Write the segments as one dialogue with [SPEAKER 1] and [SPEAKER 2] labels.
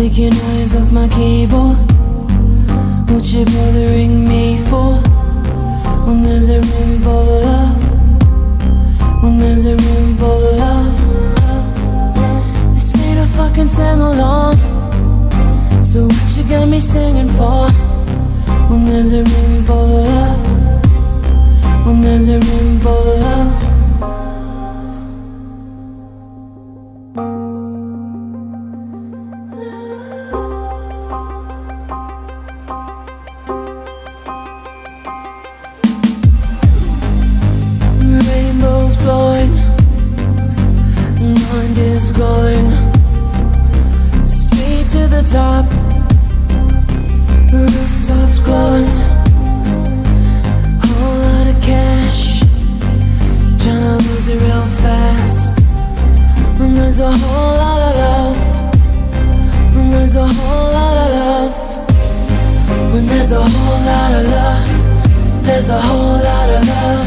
[SPEAKER 1] Take your eyes off my keyboard. What you bothering me for? When there's a room full of love. When there's a room full of love. This ain't a fucking sing along. So what you got me singing for? When there's a room full of love. When there's a room full of love. When there's a whole lot of love, there's a whole lot of love.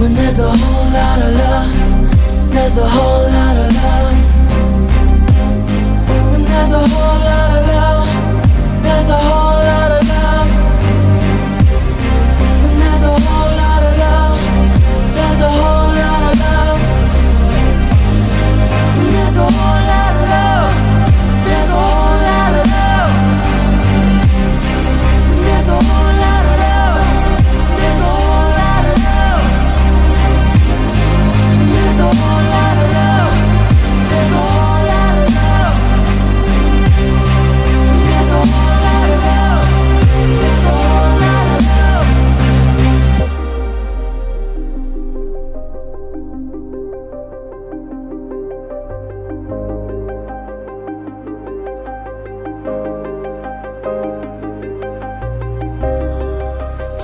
[SPEAKER 1] When there's a whole lot of love, there's a whole lot of love. When there's a whole lot of love,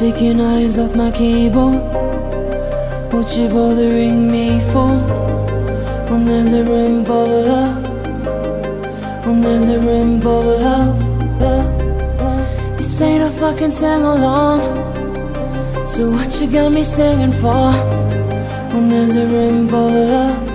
[SPEAKER 1] Your eyes off my keyboard. What you bothering me for? When there's a room full of love. When there's a room full of love. love. This ain't a fucking sing along. So what you got me singing for? When there's a room full of love.